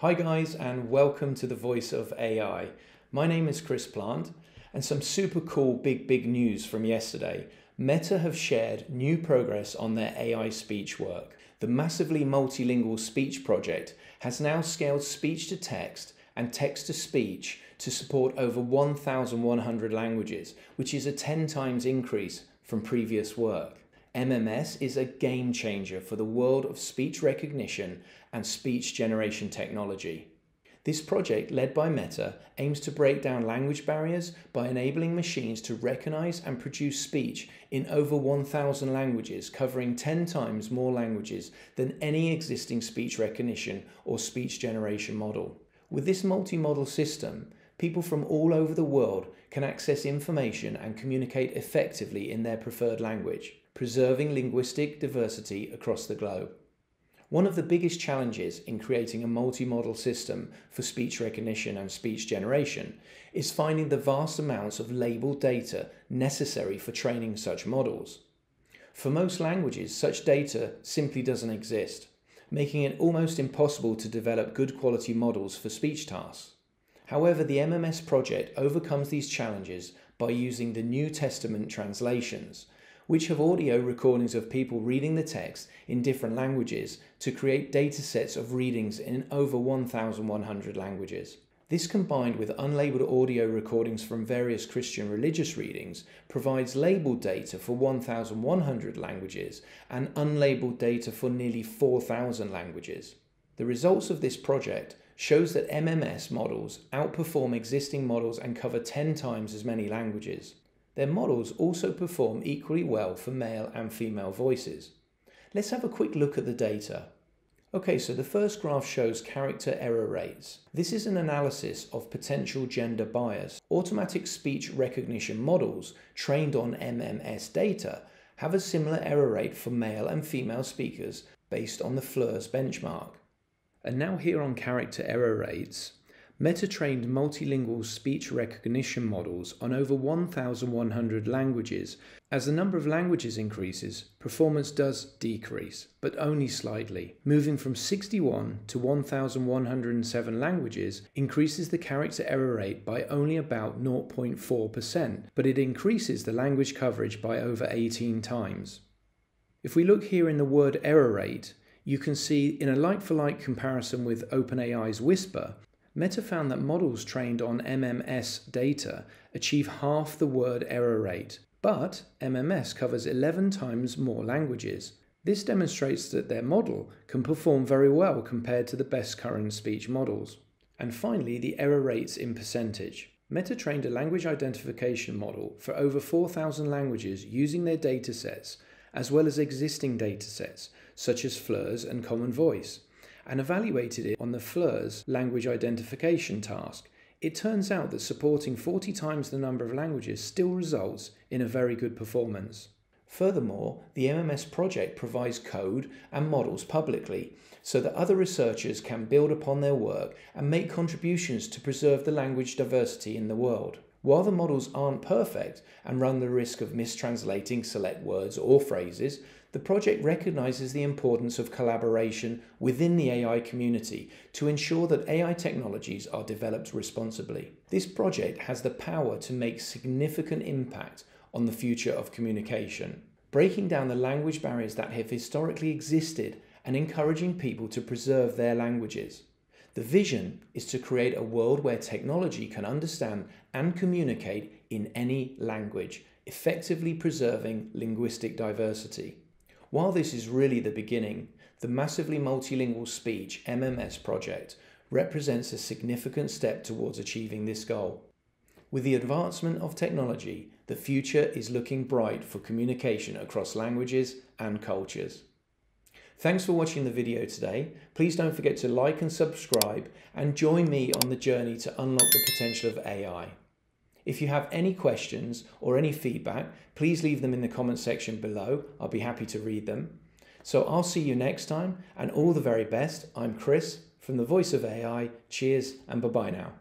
Hi, guys, and welcome to the Voice of AI. My name is Chris Plant, and some super cool big, big news from yesterday. Meta have shared new progress on their AI speech work. The massively multilingual speech project has now scaled speech to text and text to speech to support over 1,100 languages, which is a 10 times increase from previous work. MMS is a game changer for the world of speech recognition and speech generation technology. This project, led by Meta, aims to break down language barriers by enabling machines to recognize and produce speech in over 1,000 languages, covering 10 times more languages than any existing speech recognition or speech generation model. With this multi-model system, people from all over the world can access information and communicate effectively in their preferred language preserving linguistic diversity across the globe. One of the biggest challenges in creating a multi-model system for speech recognition and speech generation is finding the vast amounts of labeled data necessary for training such models. For most languages, such data simply doesn't exist, making it almost impossible to develop good quality models for speech tasks. However, the MMS project overcomes these challenges by using the New Testament translations, which have audio recordings of people reading the text in different languages to create data sets of readings in over 1,100 languages. This combined with unlabeled audio recordings from various Christian religious readings provides labeled data for 1,100 languages and unlabeled data for nearly 4,000 languages. The results of this project shows that MMS models outperform existing models and cover 10 times as many languages. Their models also perform equally well for male and female voices. Let's have a quick look at the data. Okay, so the first graph shows character error rates. This is an analysis of potential gender bias. Automatic speech recognition models trained on MMS data have a similar error rate for male and female speakers based on the FLEURS benchmark. And now here on character error rates, Meta trained multilingual speech recognition models on over 1,100 languages. As the number of languages increases, performance does decrease, but only slightly. Moving from 61 to 1,107 languages increases the character error rate by only about 0.4%, but it increases the language coverage by over 18 times. If we look here in the word error rate, you can see in a like for like comparison with OpenAI's Whisper Meta found that models trained on MMS data achieve half the word error rate, but MMS covers 11 times more languages. This demonstrates that their model can perform very well compared to the best current speech models. And finally, the error rates in percentage. Meta trained a language identification model for over 4,000 languages using their datasets, as well as existing datasets, such as FLEURS and Common Voice and evaluated it on the FLEURS language identification task, it turns out that supporting 40 times the number of languages still results in a very good performance. Furthermore, the MMS project provides code and models publicly so that other researchers can build upon their work and make contributions to preserve the language diversity in the world. While the models aren't perfect and run the risk of mistranslating select words or phrases, the project recognizes the importance of collaboration within the AI community to ensure that AI technologies are developed responsibly. This project has the power to make significant impact on the future of communication, breaking down the language barriers that have historically existed and encouraging people to preserve their languages. The vision is to create a world where technology can understand and communicate in any language, effectively preserving linguistic diversity. While this is really the beginning, the Massively Multilingual Speech MMS project represents a significant step towards achieving this goal. With the advancement of technology, the future is looking bright for communication across languages and cultures. Thanks for watching the video today. Please don't forget to like and subscribe and join me on the journey to unlock the potential of AI. If you have any questions or any feedback, please leave them in the comment section below. I'll be happy to read them. So I'll see you next time and all the very best. I'm Chris from the Voice of AI. Cheers and bye bye now.